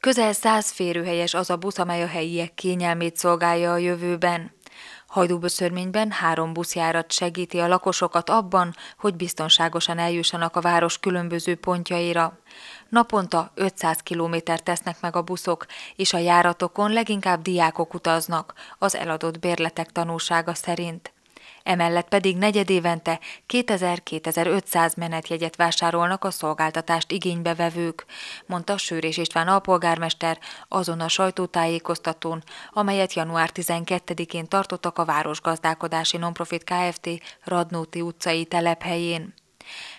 Közel száz férőhelyes az a busz, amely a helyiek kényelmét szolgálja a jövőben. Hajdúböszörményben három buszjárat segíti a lakosokat abban, hogy biztonságosan eljussanak a város különböző pontjaira. Naponta 500 kilométert tesznek meg a buszok, és a járatokon leginkább diákok utaznak, az eladott bérletek tanúsága szerint. Emellett pedig negyedévente 2000-2500 menetjegyet vásárolnak a szolgáltatást igénybe vevők, mondta Sőrés István alpolgármester azon a sajtótájékoztatón, amelyet január 12-én tartottak a Városgazdálkodási Nonprofit Kft. Radnóti utcai telephelyén.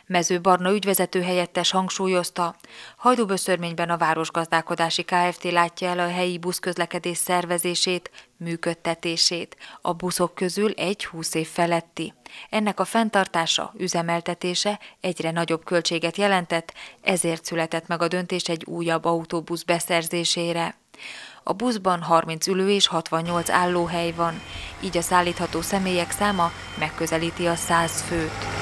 Mező Barna ügyvezető helyettes hangsúlyozta, Hajdúböszörményben a Városgazdálkodási Kft. látja el a helyi buszközlekedés szervezését, működtetését. A buszok közül egy 20 év feletti. Ennek a fenntartása, üzemeltetése egyre nagyobb költséget jelentett, ezért született meg a döntés egy újabb autóbusz beszerzésére. A buszban 30 ülő és 68 állóhely van, így a szállítható személyek száma megközelíti a 100 főt.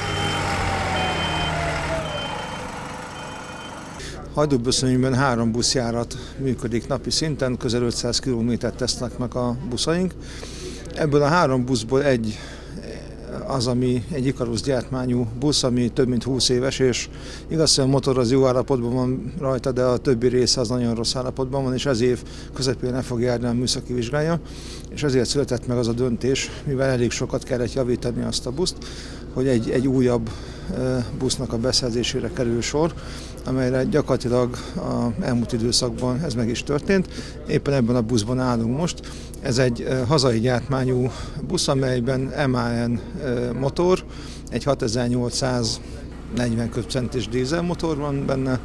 Hajdúböszönnyben három buszjárat működik napi szinten, közel 500 kilométert tesznek meg a buszaink. Ebből a három buszból egy az, ami egy Ikarus gyártmányú busz, ami több mint 20 éves, és igaz, hogy a motor az jó állapotban van rajta, de a többi része az nagyon rossz állapotban van, és ez év közepén le fog járni a műszaki vizsgája, és ezért született meg az a döntés, mivel elég sokat kellett javítani azt a buszt, hogy egy, egy újabb busznak a beszerzésére kerül sor, amelyre gyakorlatilag a elmúlt időszakban ez meg is történt. Éppen ebben a buszban állunk most. Ez egy hazai gyártmányú busz, amelyben MAN motor, egy 6840 köbcentis dízelmotor van benne,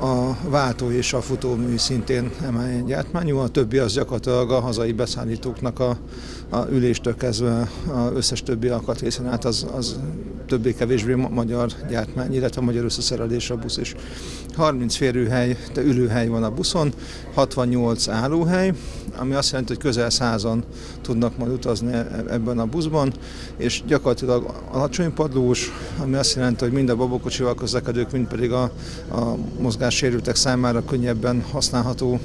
a váltó és a futómű szintén MAN gyártmányú, a többi az gyakorlatilag a hazai beszállítóknak a, a üléstől kezdve az összes többi alkatrészen át az, az többé-kevésbé magyar gyártmány, illetve magyar összeszerelés a busz is. 30 férőhely, de ülőhely van a buszon, 68 állóhely, ami azt jelenti, hogy közel százan tudnak majd utazni e- ebben a buszban, és gyakorlatilag alacsony padlós, ami azt jelenti, hogy mind a babokocsival közlekedők, mind pedig a, a mozgássérültek számára könnyebben használható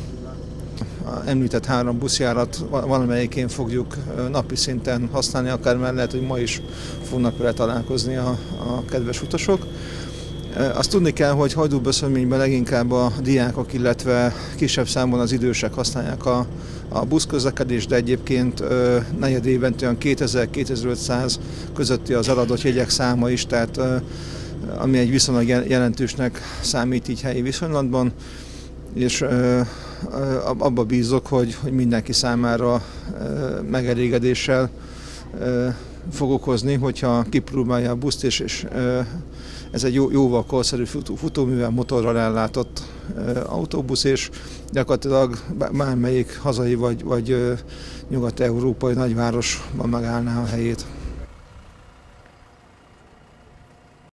említett három buszjárat valamelyikén fogjuk napi szinten használni, akár mert lehet, hogy ma is fognak vele találkozni a, a kedves utasok. Azt tudni kell, hogy hajdúböszönményben leginkább a diákok, illetve kisebb számban az idősek használják a, a buszközlekedést, de egyébként negyed évente olyan 2000-2500 közötti az eladott jegyek száma is, tehát ami egy viszonylag jelentősnek számít így helyi viszonylatban, és abba bízok, hogy, hogy mindenki számára megelégedéssel fog okozni, hogyha kipróbálja a buszt, és, és ez egy jó, jóval korszerű futó, futóművel, motorral ellátott autóbusz, és gyakorlatilag bármelyik hazai vagy, vagy nyugat-európai nagyvárosban megállná a helyét.